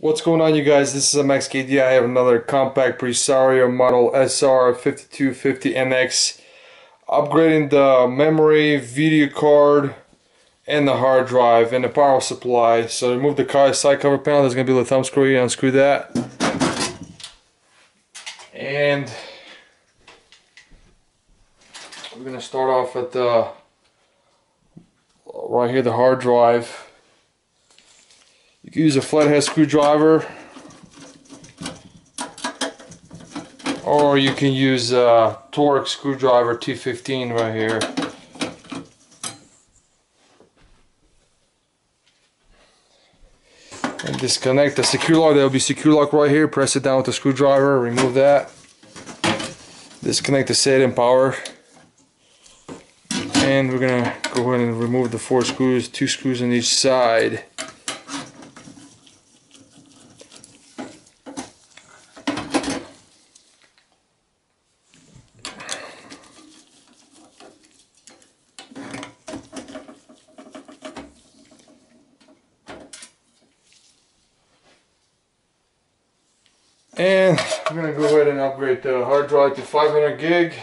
What's going on you guys? This is MXKD. I have another Compaq Presario model SR5250NX upgrading the memory, video card, and the hard drive and the power supply. So remove the car side cover panel. There's going to be a thumb screw here. Unscrew that. And we're going to start off at the right here the hard drive you can use a flathead screwdriver or you can use a Torx screwdriver T15 right here. And disconnect the secure lock, there will be secure lock right here, press it down with the screwdriver, remove that. Disconnect the SATA and power. And we're gonna go ahead and remove the four screws, two screws on each side. And I'm gonna go ahead and upgrade the hard drive to 500 gig.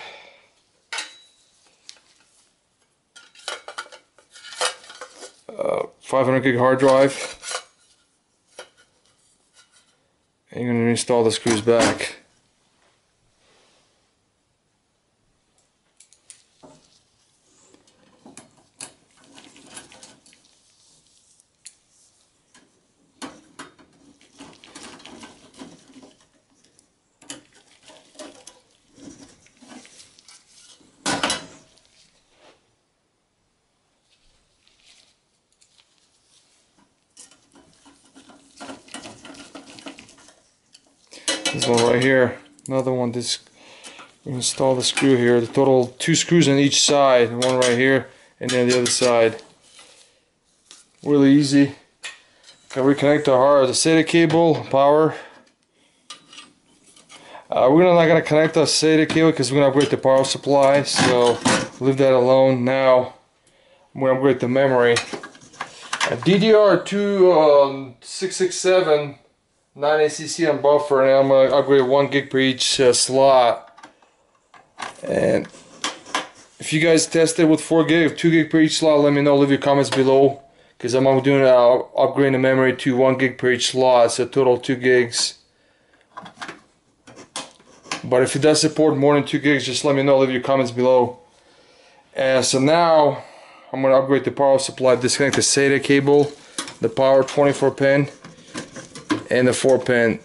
Uh, 500 gig hard drive. And you're gonna install the screws back. This one right here. Another one. This install the screw here. The total two screws on each side. One right here and then the other side. Really easy. Can reconnect the hard the SATA cable, power. Uh, we're not gonna connect the SATA cable because we're gonna upgrade the power supply. So leave that alone. Now I'm gonna upgrade the memory. A DDR2 um, 667 9 ACC on buffer and I'm going to upgrade 1 gig per each uh, slot. And if you guys test it with 4 gig 2 gig per each slot let me know. Leave your comments below because I'm doing uh, upgrading the memory to 1 gig per each slot so total 2 gigs. But if it does support more than 2 gigs just let me know. Leave your comments below. And so now I'm going to upgrade the power supply disconnect the SATA cable the power 24 pin and the four pin.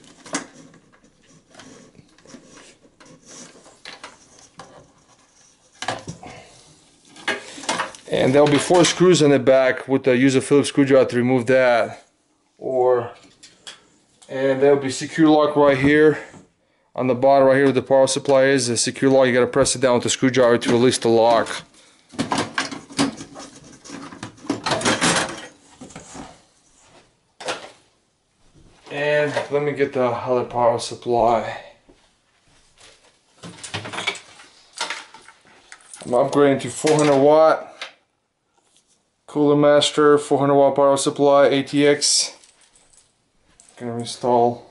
And there'll be four screws in the back with the use a Phillips screwdriver to remove that. Or and there'll be secure lock right here. On the bottom right here where the power supply is the secure lock you got to press it down with the screwdriver to release the lock And let me get the other power supply. I'm upgrading to 400 watt Cooler Master 400 watt power supply ATX. Gonna install.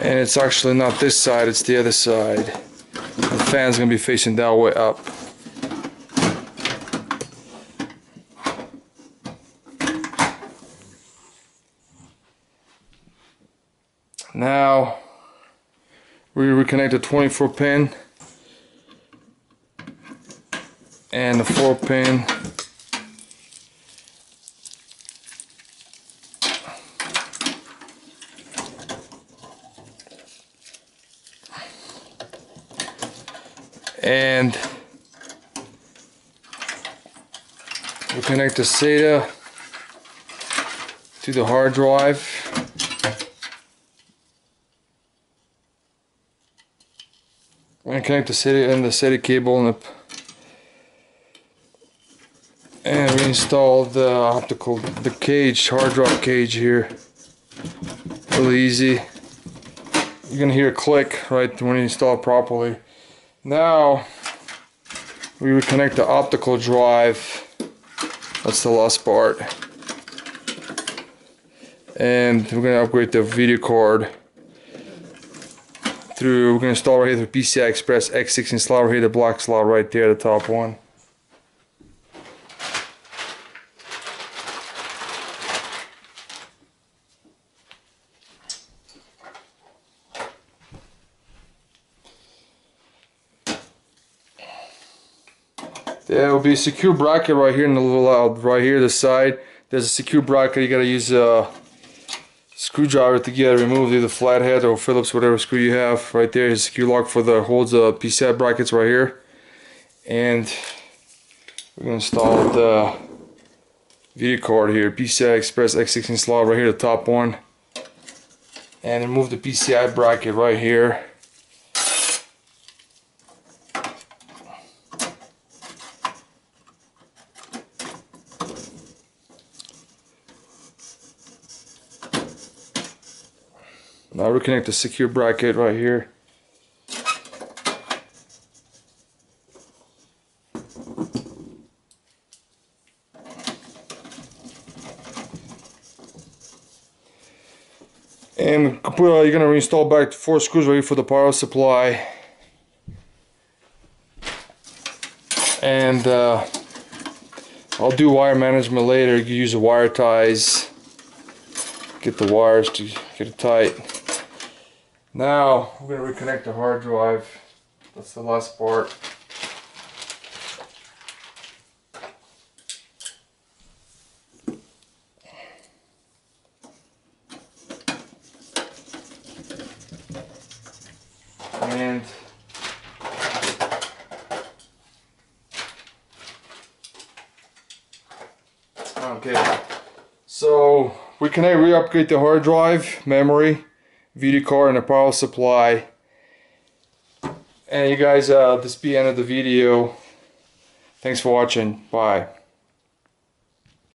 And it's actually not this side, it's the other side. The fan's gonna be facing that way up. Now we reconnect the 24 pin and the 4 pin. And we connect the SATA to the hard drive I'm connect the SATA and the SATA cable and the and we the optical the cage hard drive cage here. Really easy. You're gonna hear a click right when you install it properly. Now we would connect the optical drive. That's the last part. And we're gonna upgrade the video card through, we're gonna install right here the PCI Express X16 slot right here, the black slot right there, the top one. There will be a secure bracket right here in the little out right here the side. There's a secure bracket. You gotta use a screwdriver to get removed, either flathead or Phillips, whatever screw you have. Right there is a secure lock for the holds the PCI brackets right here. And we're gonna install the video card here, PCI Express X16 slot right here, the top one. And remove the PCI bracket right here. Now reconnect the secure bracket right here. And uh, you're gonna reinstall back four screws right for the power supply. And uh, I'll do wire management later. You use the wire ties, get the wires to get it tight. Now we're going to reconnect the hard drive. That's the last part. And okay, so we can re-upgrade the hard drive memory video card and a power supply. And you guys uh, this be the end of the video. Thanks for watching. Bye